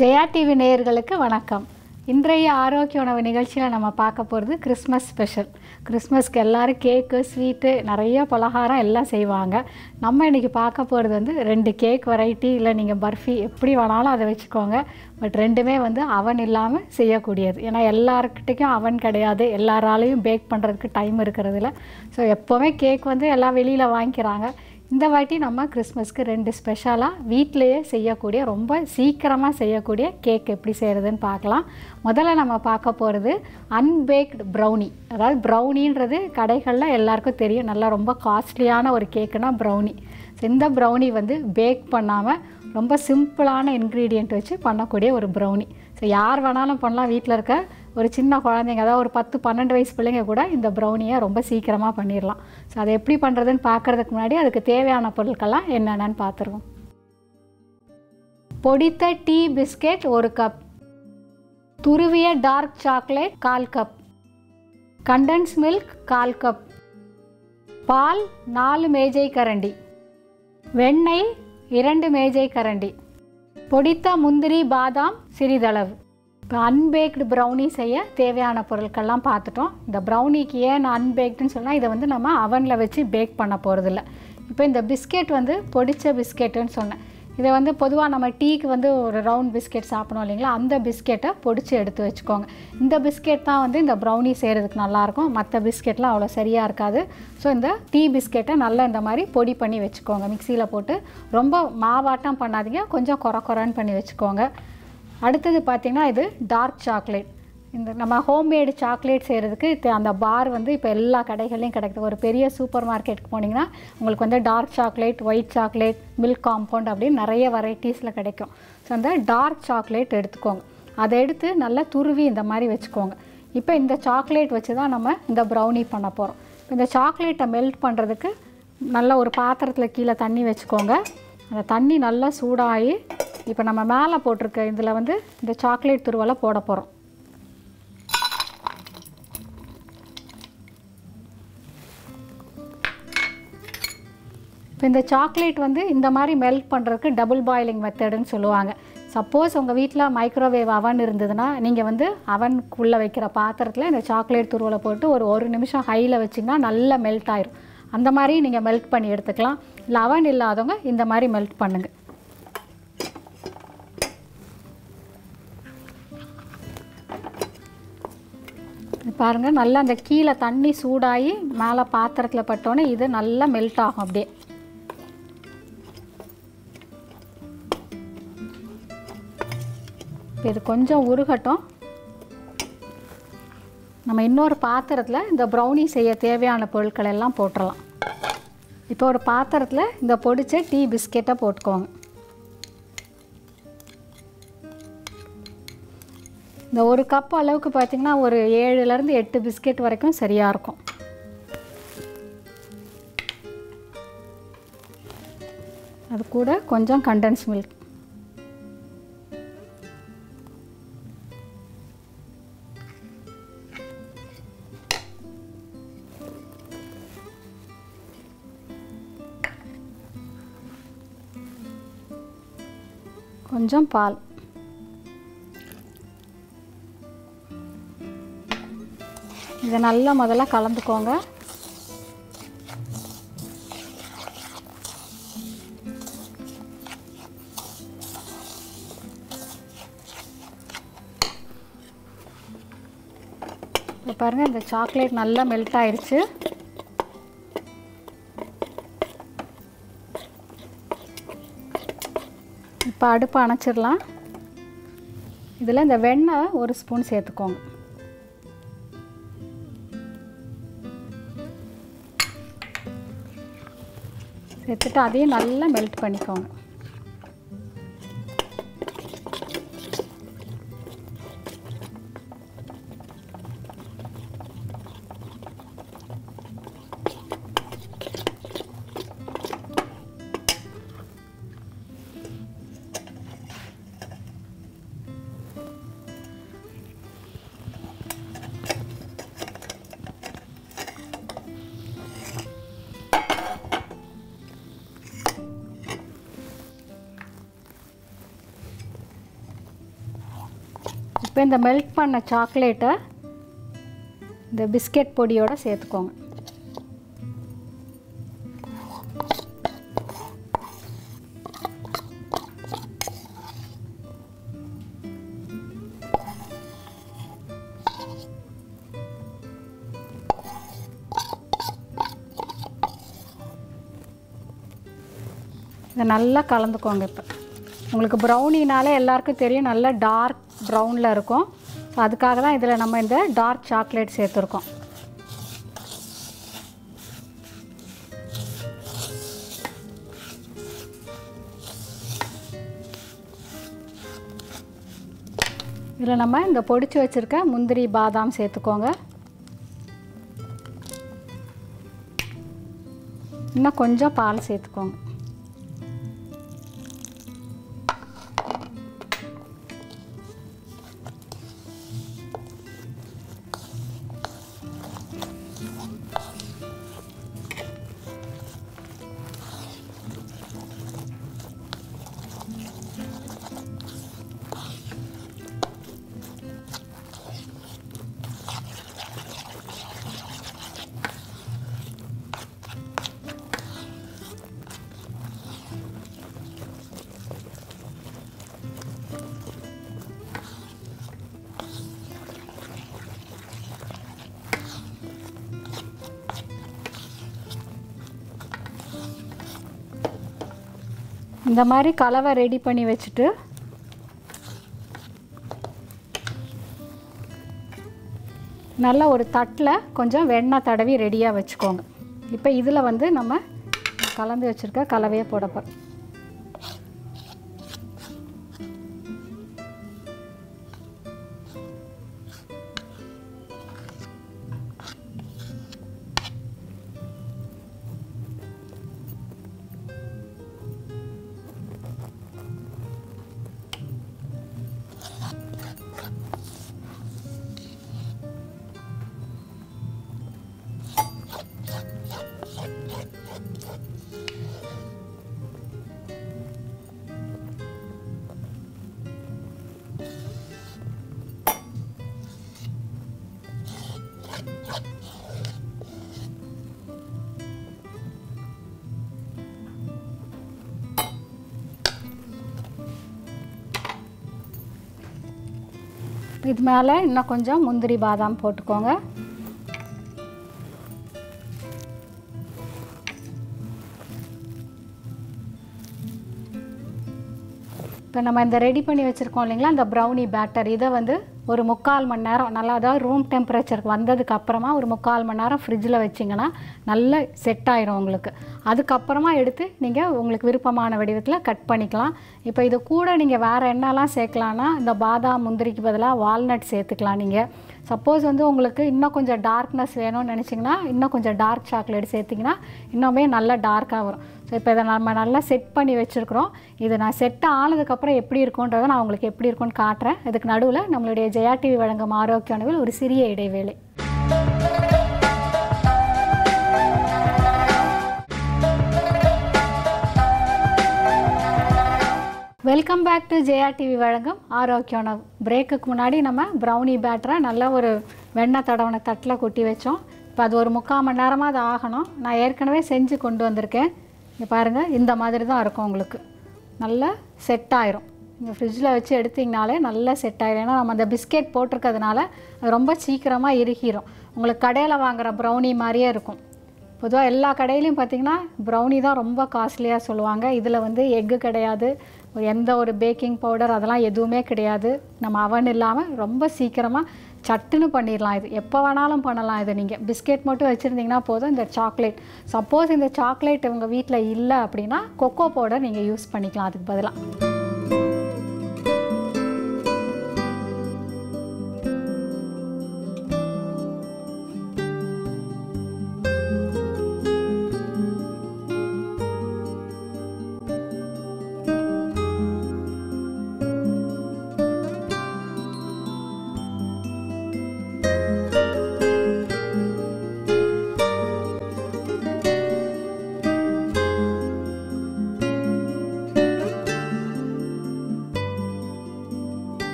Jaya TV நேயர்களுக்கு வணக்கம். இன்றைய ஆரோக்கிய உணவு நிகழ்ச்சியில் நம்ம பார்க்க போகிறது கிறிஸ்மஸ் ஸ்பெஷல். கிறிஸ்மஸ்க்கு எல்லோரும் கேக்கு ஸ்வீட்டு நிறைய பலகாரம் எல்லாம் செய்வாங்க. நம்ம இன்றைக்கி பார்க்க போகிறது வந்து ரெண்டு கேக் வெரைட்டி இல்லை நீங்கள் பர்ஃபி எப்படி வேணாலும் அதை வச்சுக்கோங்க. பட் ரெண்டுமே வந்து அவன் இல்லாமல் செய்யக்கூடியது. ஏன்னா எல்லாருக்கிட்டேயும் அவன் கிடையாது. எல்லாராலையும் பேக் பண்ணுறதுக்கு டைம் இருக்கிறதுல. ஸோ எப்போவுமே கேக் வந்து எல்லாம் வெளியில் வாங்கிக்கிறாங்க. இந்த வாட்டி நம்ம கிறிஸ்மஸ்க்கு ரெண்டு ஸ்பெஷலாக வீட்டிலையே செய்யக்கூடிய ரொம்ப சீக்கிரமாக செய்யக்கூடிய கேக் எப்படி செய்கிறதுன்னு பார்க்கலாம். முதல்ல நம்ம பார்க்க போகிறது அன்பேக்டு ப்ரௌனி அதாவது ப்ரௌனின்றது கடைகளில் எல்லாருக்கும் தெரியும். நல்லா ரொம்ப காஸ்ட்லியான ஒரு கேக்குனா ப்ரௌனி இந்த ப்ரௌனி வந்து பேக் பண்ணாமல் ரொம்ப சிம்பிளான இன்க்ரீடியண்ட் வச்சு பண்ணக்கூடிய ஒரு ப்ரௌனி ஸோ யார் வேணாலும் பண்ணலாம். வீட்டில் இருக்க ஒரு சின்ன குழந்தைங்க அதாவது ஒரு பத்து பன்னெண்டு வயசு பிள்ளைங்க கூட இந்த ப்ரௌனியை ரொம்ப சீக்கிரமாக பண்ணிடலாம். ஸோ அதை எப்படி பண்ணுறதுன்னு பார்க்குறதுக்கு முன்னாடி அதுக்கு தேவையான பொருட்கள்லாம் என்னென்னு பார்த்துருவோம். பொடித்த டீ பிஸ்கெட் ஒரு கப் துருவிய டார்க் சாக்லேட் கால் கப் கண்டன்ஸ் மில்க் கால் கப் பால் நாலு மேஜை கரண்டி. வெண்ணெய் இரண்டு மேஜை கரண்டி. பொடித்த முந்திரி பாதாம் சிறிதளவு. இப்போ அன்பேக்டு ப்ரௌனி செய்ய தேவையான பொருட்கள்லாம் பார்த்துட்டோம். இந்த ப்ரௌனிக்கு ஏன் அன்பேக்டுன்னு சொன்னால் இதை வந்து நம்ம அவனில் வச்சு பேக் பண்ண போகிறதில்ல இப்போ இந்த பிஸ்கெட் வந்து பொடிச்ச பிஸ்கெட்டுன்னு சொன்னேன். இதை வந்து பொதுவாக நம்ம டீக்கு வந்து ஒரு ரவுண்ட் பிஸ்கெட் சாப்பிடணும் இல்லைங்களா? அந்த பிஸ்கெட்டை பொடிச்சு எடுத்து வச்சுக்கோங்க. இந்த பிஸ்கெட் தான் வந்து இந்த ப்ரௌனி செய்கிறதுக்கு நல்லாயிருக்கும். மற்ற பிஸ்கெட்லாம் அவ்வளோ சரியாக இருக்காது. ஸோ இந்த டீ பிஸ்கெட்டை நல்லா இந்த மாதிரி பொடி பண்ணி வச்சுக்கோங்க. மிக்சியில் போட்டு ரொம்ப மாவாட்டம் பண்ணாதீங்க. கொஞ்சம் குறை குறைன்னு பண்ணி வச்சுக்கோங்க. அடுத்தது பார்த்திங்கன்னா இது டார்க் சாக்லேட் இந்த நம்ம ஹோம்மேடு சாக்லேட் செய்கிறதுக்கு அந்த பார் வந்து இப்போ எல்லா கடைகள்லையும் கிடைக்குது. ஒரு பெரிய சூப்பர் மார்க்கெட்டுக்கு போனீங்கன்னா உங்களுக்கு வந்து dark chocolate white chocolate milk compound அப்படின்னு நிறைய வெரைட்டிஸில் கிடைக்கும். ஸோ அந்த டார்க் சாக்லேட் எடுத்துக்கோங்க. அதை எடுத்து நல்லா துருவி இந்த மாதிரி வச்சுக்கோங்க. இப்போ இந்த சாக்லேட் வச்சு தான் நம்ம இந்த ப்ரௌனி பண்ண போகிறோம் இப்போ இந்த சாக்லேட்டை மெல்ட் பண்ணுறதுக்கு நல்லா ஒரு பாத்திரத்தில் கீழே தண்ணி வச்சுக்கோங்க. அந்த தண்ணி நல்லா சூடாகி இப்போ நம்ம மேலே போட்டிருக்க இதில் வந்து இந்த சாக்லேட் துருவலை போட போகிறோம். இப்போ இந்த சாக்லேட் வந்து இந்த மாதிரி மெல்ட் பண்ணுறதுக்கு டபுள் பாயிலிங் மெத்தடுன்னு சொல்லுவாங்க. சப்போஸ் உங்கள் வீட்டில் மைக்ரோவேவ் அவன் இருந்ததுன்னா நீங்கள் வந்து அவனுக்குள்ளே வைக்கிற பாத்திரத்தில் இந்த சாக்லேட் துருவலை போட்டு ஒரு ஒரு நிமிஷம் ஹையில் வச்சிங்கன்னா நல்லா மெல்ட் ஆயிரும். அந்த மாதிரி நீங்கள் மெல்ட் பண்ணி எடுத்துக்கலாம். இல்லை அவன் இல்லாதவங்க இந்த மாதிரி மெல்ட் பண்ணுங்கள் பாருங்கள் நல்லா அந்த கீழே தண்ணி சூடாகி மேலே பாத்திரத்தில் பட்டோன்னே இது நல்லா மெல்ட் ஆகும் அப்படியே. இப்போ இது கொஞ்சம் உருகட்டும். நம்ம இன்னொரு பாத்திரத்தில் இந்த ப்ரௌனி செய்ய தேவையான பொருட்கள் எல்லாம் போட்டுடலாம் இப்போ ஒரு பாத்திரத்தில் இந்த பொடிச்ச டீ பிஸ்கெட்டை போட்டுக்கோங்க. இந்த ஒரு கப் அளவுக்கு பார்த்திங்கன்னா ஒரு ஏழுலேருந்து எட்டு பிஸ்கெட் வரைக்கும் சரியாக இருக்கும். அது கூட கொஞ்சம் கண்டன்ஸ் மில்க் கொஞ்சம் பால். இதை நல்லா முதல்ல கலந்துக்கோங்க. இப்போ பாருங்கள் இந்த சாக்லேட் நல்லா மெல்ட் ஆயிடுச்சு இப்போ அடுப்பை அணைச்சிடலாம். இதில் இந்த வெண்ணெய் ஒரு ஸ்பூன் சேர்த்துக்கோங்க. சேர்த்துட்டு அதையும் நல்லா மெல்ட் பண்ணிக்கோங்க. இப்போ இந்த மெல்ட் பண்ண சாக்லேட்டை இந்த பிஸ்கெட் பொடியோட சேர்த்துக்கோங்க. இதை நல்லா கலந்துக்கோங்க இப்போ. உங்களுக்கு ப்ரௌனினாலே எல்லாருக்கும் தெரியும் நல்லா டார்க் ப்ரௌனில் இருக்கும். ஸோ அதுக்காக தான் இதில் நம்ம இந்த டார்க் சாக்லேட் சேர்த்துருக்கோம். இதில் நம்ம இந்த பொடிச்சு வச்சுருக்க முந்திரி பாதாம் சேர்த்துக்கோங்க. இன்னும் கொஞ்சம் பால் சேர்த்துக்கோங்க. இந்த மாதிரி கலவை ரெடி பண்ணி வச்சுட்டு நல்ல ஒரு தட்டில் கொஞ்சம் வெண்ணெய் தடவி ரெடியாக வச்சுக்கோங்க. இப்போ இதில் வந்து நம்ம கலந்து வச்சுருக்க கலவையை போடப்போம் இது மேலே இன்னும் கொஞ்சம் முந்திரி பாதாம் போட்டுக்கோங்க. இப்போ நம்ம இந்த ரெடி பண்ணி வச்சுருக்கோம் இல்லைங்களா இந்த ப்ரௌனி பேட்டர் இதை வந்து ஒரு முக்கால் மணி நேரம் நல்லா அதாவது ரூம் டெம்பரேச்சருக்கு வந்ததுக்கு அப்புறமா ஒரு முக்கால் மணி நேரம் ஃப்ரிட்ஜில் வச்சிங்கன்னா நல்ல செட் ஆயிரும் உங்களுக்கு. அதுக்கப்புறமா எடுத்து நீங்கள் உங்களுக்கு விருப்பமான வடிவத்தில் கட் பண்ணிக்கலாம். இப்போ இது கூட நீங்கள் வேறு என்னெல்லாம் சேர்க்கலான்னா இந்த பாதாம் முந்திரிக்கு பதிலாக வால்நட் சேர்த்துக்கலாம் நீங்கள் சப்போஸ் வந்து உங்களுக்கு இன்னும் கொஞ்சம் டார்க்னஸ் வேணும்னு நினச்சிங்கன்னா இன்னும் கொஞ்சம் டார்க் சாக்லேட் சேர்த்திங்கன்னா இன்னுமே நல்லா டார்க்காக வரும். ஸோ இப்போ இதை நம்ம நல்லா செட் பண்ணி வச்சுருக்குறோம். இது நான் செட் ஆனதுக்கப்புறம் எப்படி இருக்குன்றதை நான் உங்களுக்கு எப்படி இருக்கும்னு காட்டுறேன். இதுக்கு நடுவில் நம்மளுடைய ஜெயா டிவி வழங்கும் ஆரோக்கிய உணவில் ஒரு சிறிய இடைவேளை. Welcome back to Jaya TV வழங்கும் ஆரோக்கிய உணவு பிரேக்குக்கு முன்னாடி நம்ம ப்ரௌனி பேட்டரை நல்லா ஒரு வெண்ணெய் தடவனை தட்டில் கொட்டி வச்சோம். இப்போ அது ஒரு முக்கால் மணி நேரமாக அது ஆகணும். நான் ஏற்கனவே செஞ்சு கொண்டு வந்திருக்கேன். இங்கே பாருங்கள் இந்த மாதிரி தான் இருக்கும் உங்களுக்கு. நல்லா செட் ஆயிரும். நீங்கள் ஃப்ரிட்ஜில் வச்சு எடுத்திங்கனாலே நல்லா செட் ஆயிரும். ஏன்னா நம்ம அந்த பிஸ்கெட் போட்டிருக்கிறதுனால அது ரொம்ப சீக்கிரமாக இறுகிறோம் உங்களுக்கு கடையில் வாங்குகிற ப்ரௌனி மாதிரியே இருக்கும். பொதுவாக எல்லா கடையிலையும் பார்த்தீங்கன்னா ப்ரௌனி தான் ரொம்ப காஸ்ட்லியாக சொல்லுவாங்க. இதில் வந்து எக்கு கிடையாது. ஒரு எந்த ஒரு பேக்கிங் பவுடர் அதெல்லாம் எதுவுமே கிடையாது. நம்ம அவன் இல்லாமல் ரொம்ப சீக்கிரமாக சட்டுன்னு பண்ணிடலாம் இது. எப்போ வேணாலும் பண்ணலாம் இது நீங்கள் பிஸ்கெட் மட்டும் வச்சுருந்தீங்கன்னா போதும். இந்த சாக்லேட் சப்போஸ் இந்த சாக்லேட் உங்கள் வீட்டில் இல்லை அப்படின்னா கொக்கோ பவுடர் நீங்கள் யூஸ் பண்ணிக்கலாம். அதுக்கு பதிலாக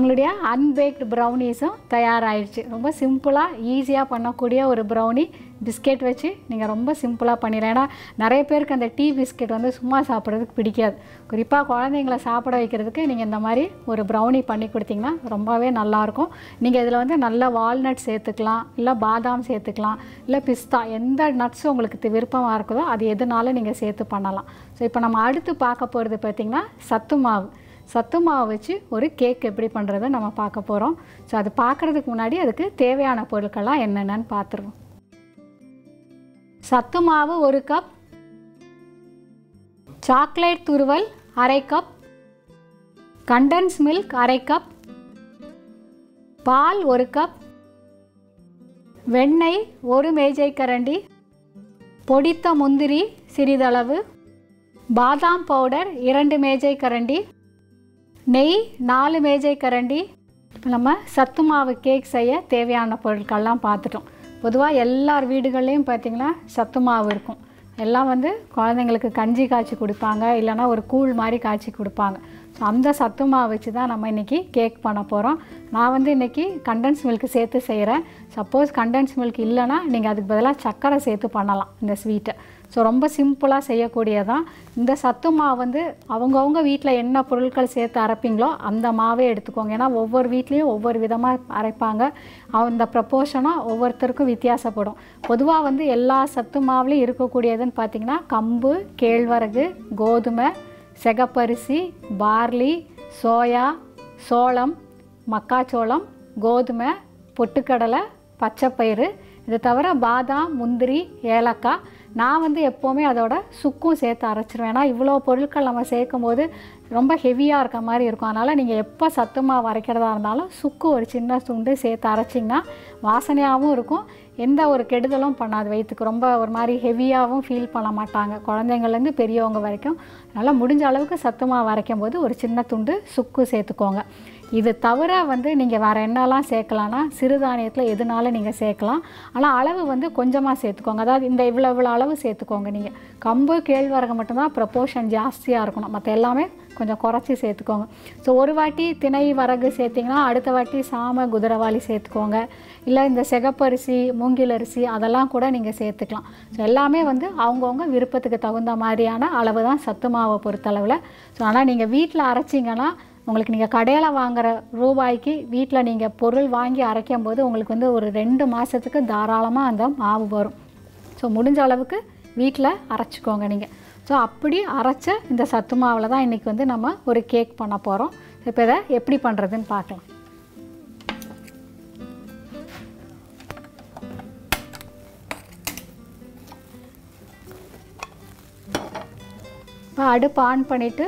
நம்மளுடைய அன்பேக்டு ப்ரௌனீஸும் தயாராகிடுச்சு ரொம்ப சிம்பிளாக ஈஸியாக பண்ணக்கூடிய ஒரு ப்ரௌனி பிஸ்கெட் வச்சு நீங்கள் ரொம்ப சிம்பிளாக பண்ணிடலாம். ஏன்னா நிறைய பேருக்கு அந்த டீ பிஸ்கெட் வந்து சும்மா சாப்பிட்றதுக்கு பிடிக்காது. குறிப்பாக குழந்தைங்கள சாப்பிட வைக்கிறதுக்கு நீங்கள் இந்த மாதிரி ஒரு ப்ரௌனி பண்ணி கொடுத்தீங்கன்னா ரொம்பவே நல்லாயிருக்கும். நீங்கள் இதில் வந்து நல்ல வால்நட் சேர்த்துக்கலாம் இல்லை பாதாம் சேர்த்துக்கலாம் இல்லை பிஸ்தா எந்த நட்ஸ் உங்களுக்கு விருப்பமாக இருக்குதோ அது எதுனாலும் நீங்கள் சேர்த்து பண்ணலாம். ஸோ இப்போ நம்ம அடுத்து பார்க்க போகிறது பார்த்திங்கன்னா சத்து மாவு. சத்து மாவு வச்சு ஒரு கேக் எப்படி பண்ணுறதை நம்ம பார்க்க போகிறோம் ஸோ அது பார்க்குறதுக்கு முன்னாடி அதுக்கு தேவையான பொருட்கள்லாம் என்னென்னு பார்த்துருவோம். சத்து மாவு ஒரு கப் சாக்லேட் துருவல் அரை கப் கண்டன்ஸ் மில்க் அரை கப் பால் ஒரு கப் வெண்ணெய் ஒரு மேஜை கரண்டி பொடித்த முந்திரி சிறிதளவு பாதாம் பவுடர் இரண்டு மேஜை கரண்டி நெய் நாலு மேஜை கரண்டி இப்போ நம்ம சத்து மாவு கேக் செய்ய தேவையான பொருட்கள்லாம் பார்த்துட்டோம். பொதுவாக எல்லார் வீடுகள்லேயும் பார்த்திங்கன்னா சத்து மாவு இருக்கும். எல்லாம் வந்து குழந்தைங்களுக்கு கஞ்சி காய்ச்சி கொடுப்பாங்க இல்லைன்னா ஒரு கூழ் மாதிரி காய்ச்சி கொடுப்பாங்க. ஸோ அந்த சத்து மாவு வச்சு தான் நம்ம இன்றைக்கி கேக் பண்ண போகிறோம் நான் வந்து இன்றைக்கி கண்டன்ஸ் மில்க் சேர்த்து செய்கிறேன் சப்போஸ் கண்டன்ஸ் மில்க் இல்லைன்னா நீங்கள் அதுக்கு பதிலாக சர்க்கரை சேர்த்து பண்ணலாம் இந்த ஸ்வீட்டை ஸோ ரொம்ப சிம்பிளாக செய்யக்கூடியதான். இந்த சத்து மாவு வந்து அவங்கவுங்க வீட்டில் என்ன பொருட்கள் சேர்த்து அரைப்பீங்களோ அந்த மாவே எடுத்துக்கோங்க. ஏன்னா ஒவ்வொரு வீட்லேயும் ஒவ்வொரு விதமாக அரைப்பாங்க. அந்த ப்ரப்போர்ஷனாக ஒவ்வொருத்தருக்கும் வித்தியாசப்படும். பொதுவாக வந்து எல்லா சத்து மாவுலேயும் இருக்கக்கூடியதுன்னு பார்த்தீங்கன்னா கம்பு கேழ்வரகு கோதுமை செகப்பரிசி பார்லி சோயா சோளம் மக்காச்சோளம் கோதுமை பொட்டுக்கடலை பச்சைப்பயிறு. இது தவிர பாதாம் முந்திரி ஏலக்காய் நான் வந்து எப்போவுமே அதோட சுக்கும் சேர்த்து அரைச்சிருவேன். ஏன்னா இவ்வளோ பொருட்கள் நம்ம சேர்க்கும் போது ரொம்ப ஹெவியாக இருக்க மாதிரி இருக்கும். அதனால் நீங்கள் எப்போ சத்து மாவு இருந்தாலும் சுக்கு ஒரு சின்ன துண்டு சேர்த்து அரைச்சிங்கன்னா வாசனையாகவும் இருக்கும். எந்த ஒரு கெடுதலும் பண்ணாது. வயிற்றுக்கு ரொம்ப ஒரு மாதிரி ஹெவியாகவும் ஃபீல் பண்ண மாட்டாங்க. குழந்தைங்கள்லேருந்து பெரியவங்க வரைக்கும். அதனால் முடிஞ்ச அளவுக்கு சத்துமாக வரைக்கும் போது ஒரு சின்ன துண்டு சுக்கு சேர்த்துக்கோங்க. இது தவிர வந்து நீங்கள் வேறு என்னெல்லாம் சேர்க்கலான்னா சிறுதானியத்தில் எதுனாலும் நீங்கள் சேர்க்கலாம். ஆனால் அளவு வந்து கொஞ்சமாக சேர்த்துக்கோங்க. அதாவது இந்த இவ்வளோ இவ்வளோ அளவு சேர்த்துக்கோங்க நீங்கள் கம்பு கேழ்வரகு மட்டும்தான் ப்ரப்போர்ஷன் ஜாஸ்தியாக இருக்கணும். மற்ற எல்லாமே கொஞ்சம் குறைச்சி சேர்த்துக்கோங்க. ஸோ ஒரு வாட்டி திணை வரகு சேர்த்திங்கன்னா அடுத்த வாட்டி சாம குதிரவாளி சேர்த்துக்கோங்க. இல்லை இந்த சிகப்பரிசி மூங்கில் அரிசி அதெல்லாம் கூட நீங்கள் சேர்த்துக்கலாம். ஸோ எல்லாமே வந்து அவங்கவுங்க விருப்பத்துக்கு தகுந்த மாதிரியான அளவு தான் சத்து மாவை பொறுத்தளவில். ஸோ ஆனால் நீங்கள் வீட்டில் அரைச்சிங்கன்னா உங்களுக்கு நீங்கள் கடையில் வாங்குகிற ரூபாய்க்கு வீட்டில் நீங்கள் பொருள் வாங்கி அரைக்கும் போது உங்களுக்கு வந்து ஒரு ரெண்டு மாதத்துக்கு தாராளமாக அந்த மாவு வரும். ஸோ முடிஞ்ச அளவுக்கு வீட்டில் அரைச்சிக்கோங்க நீங்கள் ஸோ அப்படி அரைச்ச இந்த சத்து மாவில் தான் இன்றைக்கி வந்து நம்ம ஒரு கேக் பண்ண போகிறோம் இப்போ இதை எப்படி பண்ணுறதுன்னு பார்க்கலாம். இப்போ அடுப்பு ஆன் பண்ணிவிட்டு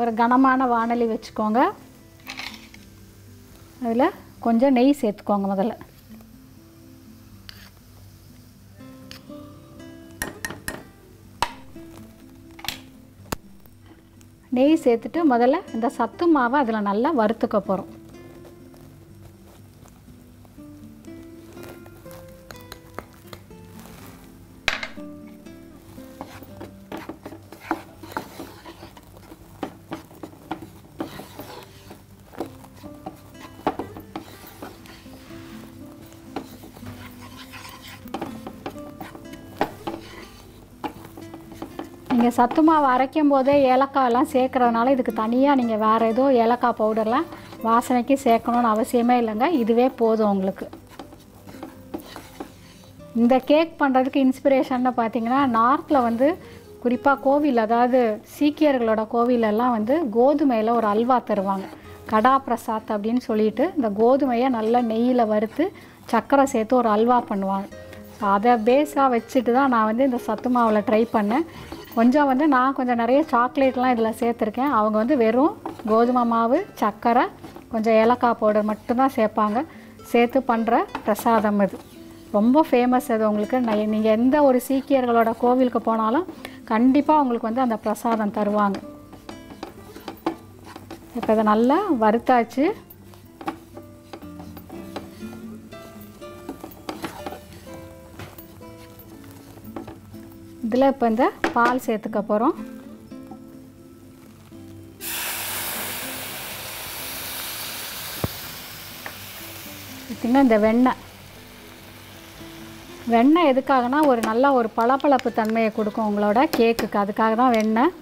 ஒரு கனமான வானலி வச்சுக்கோங்க. அதில் கொஞ்சம் நெய் சேர்த்துக்கோங்க முதல்ல. நெய் சேர்த்துட்டு முதல்ல இந்த சத்து மாவை அதில் நல்லா வறுத்துக்க போகிறோம் சத்து மாவு அரைக்கும் போதே ஏலக்காயெல்லாம் சேர்க்குறதுனால இதுக்கு தனியாக நீங்கள் வேறு ஏதோ ஏலக்காய் பவுடர்லாம் வாசனைக்கு சேர்க்கணுன்னு அவசியமே இல்லைங்க. இதுவே போதும் உங்களுக்கு. இந்த கேக் பண்ணுறதுக்கு இன்ஸ்பிரேஷன்னு பார்த்தீங்கன்னா நார்த்தில் வந்து குறிப்பாக கோவில் அதாவது சீக்கியர்களோட கோவிலெல்லாம் வந்து கோதுமையில் ஒரு அல்வா தருவாங்க. கடா பிரசாத் அப்படின்னு சொல்லிட்டு இந்த கோதுமையை நல்லா நெய்யில் வறுத்து சர்க்கரை சேர்த்து ஒரு அல்வா பண்ணுவாங்க. ஸோ அதை பேஸாக வச்சுட்டு தான் நான் வந்து இந்த சத்து மாவில் ட்ரை பண்ணேன். கொஞ்சம் வந்து நான் கொஞ்சம் நிறைய சாக்லேட்லாம் இதில் சேர்த்துருக்கேன். அவங்க வந்து வெறும் கோதுமை மாவு சர்க்கரை கொஞ்சம் ஏலக்காய் பவுடர் மட்டும்தான் சேர்ப்பாங்க. சேர்த்து பண்ணுற பிரசாதம் இது. ரொம்ப ஃபேமஸ் அது உங்களுக்கு. நீங்கள் எந்த ஒரு சீக்கியர்களோட கோவிலுக்கு போனாலும் கண்டிப்பாக உங்களுக்கு வந்து அந்த பிரசாதம் தருவாங்க. இப்போ இதை நல்லா வறுத்தாச்சு. இதில் இப்போ இந்த பால் சேர்த்துக்க போகிறோம். பார்த்திங்கன்னா இந்த வெண்ணெய். வெண்ணெய் எதுக்காகனா ஒரு நல்ல ஒரு பளபளப்பு தன்மையை கொடுக்கும் உங்களோட கேக்குக்கு. அதுக்காக தான் வெண்ணெய்.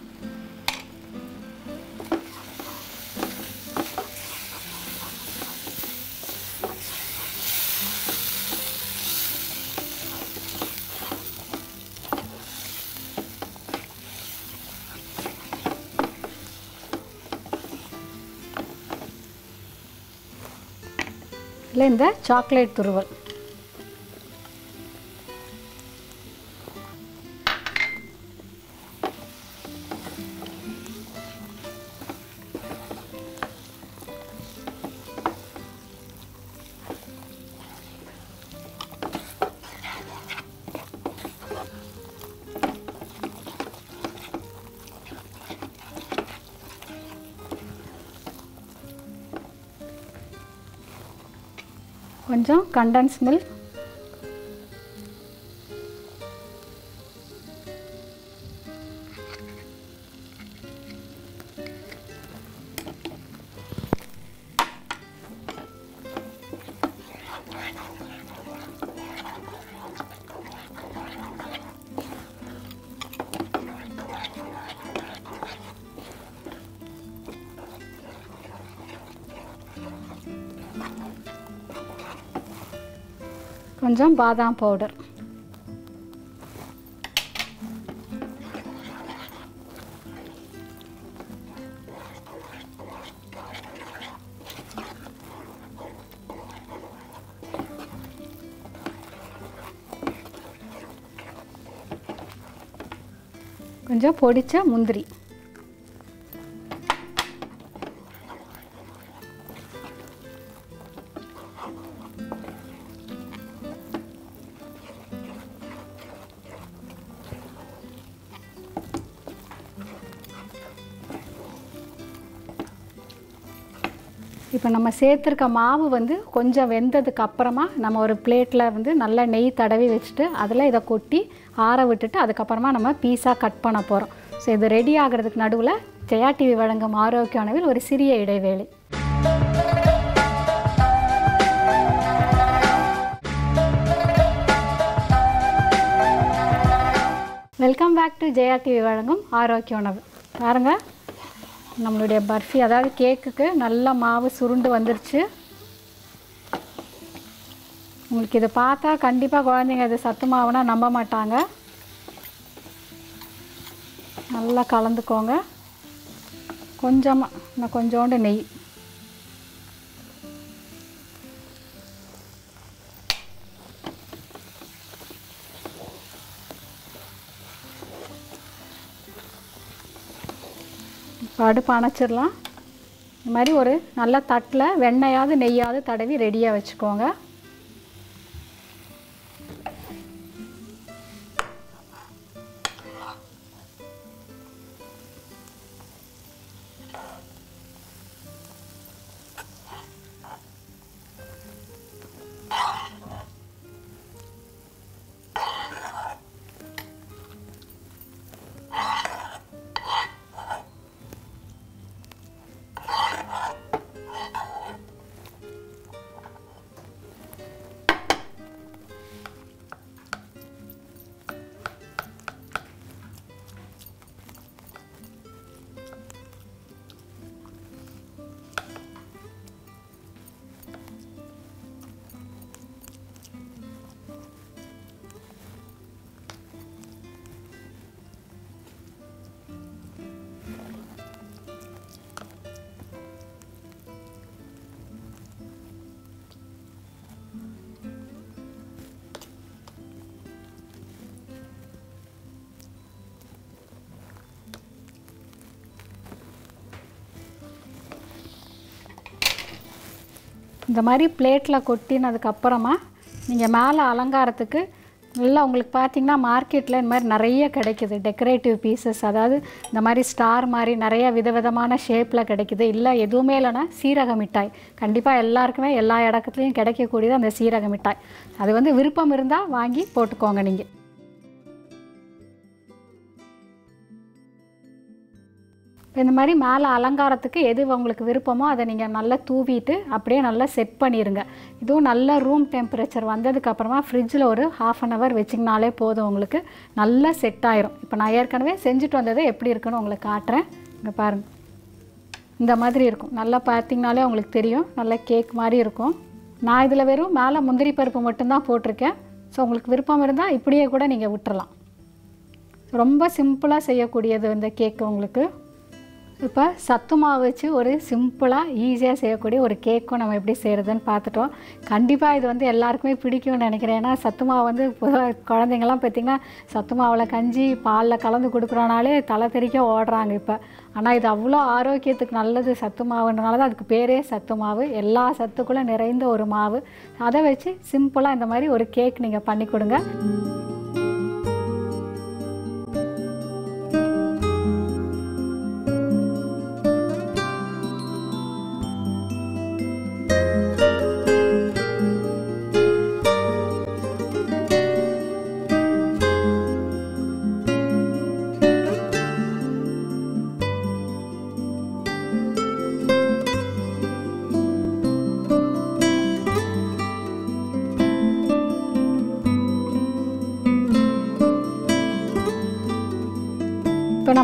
இந்த சாக்லேட் துருவல். கொஞ்சம் கண்டன்ஸ் மில்க் கொஞ்சம் பாதாம் பவுடர். கொஞ்சம் பொடித்த முந்திரி. இப்போ நம்ம சேர்த்துருக்க மாவு வந்து கொஞ்சம் வெந்ததுக்கு அப்புறமா நம்ம ஒரு பிளேட்டில் வந்து நல்லா நெய் தடவி வச்சுட்டு அதில் இதை கொட்டி ஆற விட்டுட்டு அதுக்கப்புறமா நம்ம பீஸாக கட் பண்ண போகிறோம் ஸோ இது ரெடி ஆகிறதுக்கு நடுவில் ஜெயா டிவி வழங்கும் ஆரோக்கிய உணவில் ஒரு சிறிய இடைவேளை. Welcome back to Jaya TV வழங்கும் ஆரோக்கிய உணவு. பாருங்கள் நம்மளுடைய பர்ஃபி அதாவது கேக்குக்கு நல்ல மாவு சுருண்டு வந்துருச்சு. உங்களுக்கு இதை பார்த்தா கண்டிப்பாக குழந்தைங்க இது சத்து மாவுனா நம்ப மாட்டாங்க. நல்லா கலந்துக்கோங்க. கொஞ்சமாக இன்னும் கொஞ்சோண்டு நெய். அடுப்பு அணைச்சிடலாம். இது மாதிரி ஒரு நல்ல தட்டில் வெண்ணெயாவது நெய்யாவது தடவி ரெடியாக வச்சுக்கோங்க. இந்த மாதிரி பிளேட்டில் கொட்டினதுக்கப்புறமா நீங்கள் மேலே அலங்காரத்துக்கு நல்லா உங்களுக்கு பார்த்தீங்கன்னா மார்க்கெட்டில் இந்த மாதிரி நிறைய கிடைக்குது. டெக்கரேட்டிவ் பீசஸ் அதாவது இந்த மாதிரி ஸ்டார் மாதிரி நிறைய விதவிதமான ஷேப்பில் கிடைக்குது. இல்லை எதுவுமே இல்லைன்னா சீரக மிட்டாய். கண்டிப்பாக எல்லாருக்குமே எல்லா இடத்துலையும் கிடைக்கக்கூடியது அந்த சீரக மிட்டாய். அது வந்து விருப்பம் இருந்தால் வாங்கி போட்டுக்கோங்க நீங்கள் இப்போ இந்த மாதிரி மேலே அலங்காரத்துக்கு எது உங்களுக்கு விருப்பமோ அதை நீங்கள் நல்லா தூவிட்டு அப்படியே நல்லா செட் பண்ணிடுங்க இதுவும் நல்ல ரூம் டெம்பரேச்சர் வந்ததுக்கப்புறமா ஃப்ரிட்ஜில் ஒரு ஹாஃப் அன் ஹவர் வச்சிங்கனாலே போதும் உங்களுக்கு. நல்லா செட் ஆயிரும். இப்போ நான் ஏற்கனவே செஞ்சுட்டு வந்ததை எப்படி இருக்குன்னு உங்களுக்கு காட்டுறேன். இங்கே பாருங்கள் இந்த மாதிரி இருக்கும். நல்லா பார்த்தீங்கனாலே உங்களுக்கு தெரியும். நல்ல கேக் மாதிரி இருக்கும். நான் இதில் வெறும் மேலே முந்திரி பருப்பு மட்டும்தான் போட்டிருக்கேன். ஸோ உங்களுக்கு விருப்பம் இருந்தால் இப்படியே கூட நீங்கள் விட்டுறலாம் ரொம்ப சிம்பிளாக செய்யக்கூடியது இந்த கேக்கு உங்களுக்கு. இப்போ சத்து மாவு வச்சு ஒரு சிம்பிளாக ஈஸியாக செய்யக்கூடிய ஒரு கேக்கும் நம்ம எப்படி செய்கிறதுன்னு பார்த்துட்டோம். கண்டிப்பாக இது வந்து எல்லாருக்குமே பிடிக்கும்னு நினைக்கிறேன். ஏன்னா சத்து மாவு வந்து பொதுவாக குழந்தைங்கள்லாம் பார்த்திங்கன்னா சத்து மாவில் கஞ்சி பாலில் கலந்து கொடுக்குறோனாலே தலை தெறிக்க ஓடுறாங்க இப்போ. ஆனால் இது அவ்வளோ ஆரோக்கியத்துக்கு நல்லது சத்து மாவுன்றனால தான் அதுக்கு பேரே சத்து மாவு. எல்லா சத்துக்குள்ளே நிறைந்த ஒரு மாவு. அதை வச்சு சிம்பிளாக இந்த மாதிரி ஒரு கேக் நீங்கள் பண்ணி கொடுங்க.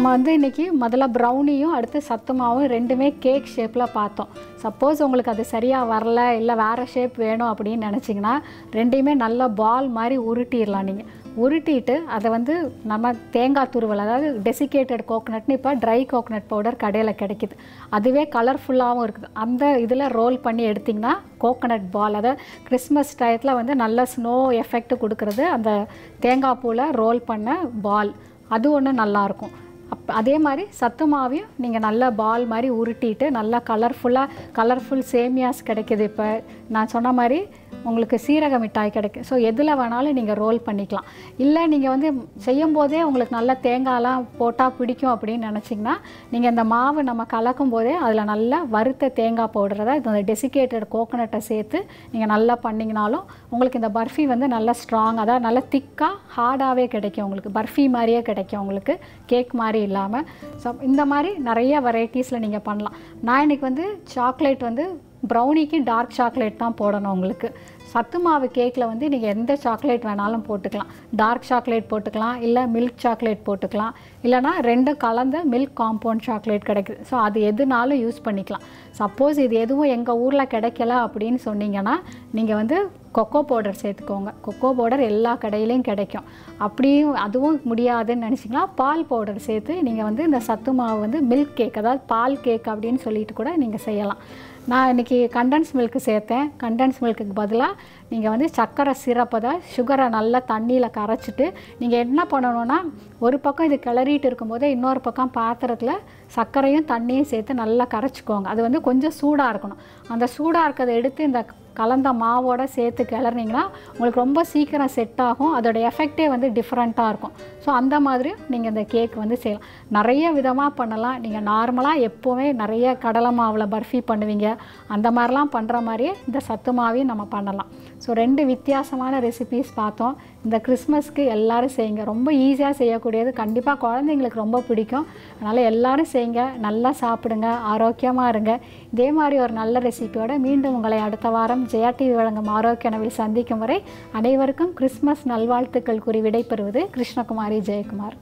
நம்ம வந்து இன்றைக்கி முதல்ல ப்ரௌனியும் அடுத்து சத்துமாவும் ரெண்டுமே கேக் ஷேப்பில் பார்த்தோம். சப்போஸ் உங்களுக்கு அது சரியாக வரல இல்லை வேறு ஷேப் வேணும் அப்படின்னு நினச்சிங்கன்னா ரெண்டையுமே நல்லா பால் மாதிரி உருட்டிடலாம் நீங்கள் உருட்டிட்டு அதை வந்து நம்ம தேங்காய் துருவல் அதாவது டெசிகேட்டட் கோகனட்னு இப்போ ட்ரை கோகனட் பவுடர் கடையில் கிடைக்குது. அதுவே கலர்ஃபுல்லாகவும் இருக்குது. அந்த இதில் ரோல் பண்ணி எடுத்திங்கன்னா கோகனட் பால் அதாவது கிறிஸ்மஸ் டயத்தில் வந்து நல்ல ஸ்னோ எஃபெக்ட் கொடுக்குறது அந்த தேங்காய் பூவில் ரோல் பண்ண பால் அது ஒன்று நல்லாயிருக்கும் அப் அதே மாதிரி சத்து மாவையும் நீங்கள் நல்லா பால் மாதிரி உருட்டிட்டு நல்லா கலர்ஃபுல்லாக கலர்ஃபுல் சேமியாஸ் கிடைக்குது இப்போ. நான் சொன்ன மாதிரி உங்களுக்கு சீரக மிட்டாய் கிடைக்கும் ஸோ எதில் வேணாலும் நீங்கள் ரோல் பண்ணிக்கலாம். இல்லை நீங்கள் வந்து செய்யும் போதே உங்களுக்கு நல்ல தேங்காய்லாம் போட்டால் பிடிக்கும் அப்படின்னு நினச்சிங்கன்னா நீங்கள் இந்த மாவு நம்ம கலக்கும் போதே அதில் நல்லா வறுத்த தேங்காய் பவுடர் அதாவது இந்த டெசிகேட்டட் கோகோனட்டை சேர்த்து நீங்கள் நல்லா பண்ணிங்கனாலும் உங்களுக்கு இந்த பர்ஃபி வந்து நல்லா ஸ்ட்ராங் அதாவது நல்லா திக்காக ஹார்டாகவே கிடைக்கும் உங்களுக்கு. பர்ஃபி மாதிரியே கிடைக்கும் உங்களுக்கு. கேக் மாதிரி இல்லாமல் ஸோ இந்த மாதிரி நிறைய வெரைட்டிஸில் நீங்கள் பண்ணலாம். நான் இன்றைக்கி வந்து சாக்லேட் வந்து ப்ரௌனிக்கு டார்க் சாக்லேட் தான் போடணும் உங்களுக்கு. சத்து மாவு கேக்கில் வந்து நீங்கள் எந்த சாக்லேட் வேணாலும் போட்டுக்கலாம். டார்க் சாக்லேட் போட்டுக்கலாம் இல்லை மில்க் சாக்லேட் போட்டுக்கலாம். இல்லைனா ரெண்டும் கலந்த மில்க் காம்பவுண்ட் சாக்லேட் கிடைக்குது. ஸோ அது எதுனாலும் யூஸ் பண்ணிக்கலாம். சப்போஸ் இது எதுவும் எங்கள் ஊரில் கிடைக்கல அப்படின்னு சொன்னீங்கன்னா நீங்கள் வந்து கொக்கோ பவுடர் சேர்த்துக்கோங்க. கொக்கோ பவுடர் எல்லா கடையிலையும் கிடைக்கும். அப்படியும் அதுவும் முடியாதுன்னு நினச்சிங்கன்னா பால் பவுடர் சேர்த்து நீங்கள் வந்து இந்த சத்து மாவு வந்து மில்க் கேக் அதாவது பால் கேக் அப்படின்னு சொல்லிட்டு கூட நீங்கள் செய்யலாம். நான் இன்றைக்கி கண்டன்ஸ் மில்க்கு சேர்த்தேன். கண்டன்ஸ் மில்க்குக்கு பதிலாக நீங்கள் வந்து சர்க்கரை சிரப்பை தான் சுகரை நல்லா தண்ணியில் கரைச்சிட்டு நீங்கள் என்ன பண்ணணும்னா ஒரு பக்கம் இது கிளறிட்டு இருக்கும்போது இன்னொரு பக்கம் பாத்திரத்தில் சர்க்கரையும் தண்ணியும் சேர்த்து நல்லா கரைச்சிக்கோங்க. அது வந்து கொஞ்சம் சூடாக இருக்கணும். அந்த சூடாக இருக்கிறத எடுத்து இந்த கலந்த மாவோட சேர்த்து கிளறினீங்கன்னா உங்களுக்கு ரொம்ப சீக்கிரம் செட் ஆகும். அதோட எஃபெக்டே வந்து டிஃப்ரெண்ட்டாக இருக்கும். ஸோ அந்த மாதிரி நீங்கள் இந்த கேக் வந்து செய்யலாம். நிறைய விதமாக பண்ணலாம். நீங்கள் நார்மலாக எப்போவுமே நிறைய கடலை மாவில் பர்ஃபி பண்ணுவீங்க. அந்த மாதிரிலாம் பண்ணுற மாதிரியே இந்த சத்து மாவையும் நம்ம பண்ணலாம். ஸோ ரெண்டு வித்தியாசமான ரெசிபீஸ் பார்த்தோம். இந்த கிறிஸ்மஸ்க்கு எல்லோரும் செய்யுங்க. ரொம்ப ஈஸியாக செய்யக்கூடியது. கண்டிப்பாக குழந்தைங்களுக்கு ரொம்ப பிடிக்கும். அதனால் எல்லோரும் செய்யுங்க. நல்லா சாப்பிடுங்க. ஆரோக்கியமாக இருங்க. இதே மாதிரி ஒரு நல்ல ரெசிபியோட மீண்டும் உங்களை அடுத்த வாரம் ஜெயா டிவி வழங்கும் ஆரோக்கிய நவில் சந்திக்கும் வரை அனைவருக்கும் கிறிஸ்மஸ் நல்வாழ்த்துக்கள் கூறி விடைபெறுவது கிருஷ்ணகுமாரி ஜெயக்குமார்.